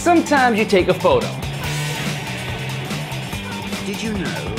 sometimes you take a photo. Did you know